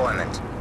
deployment.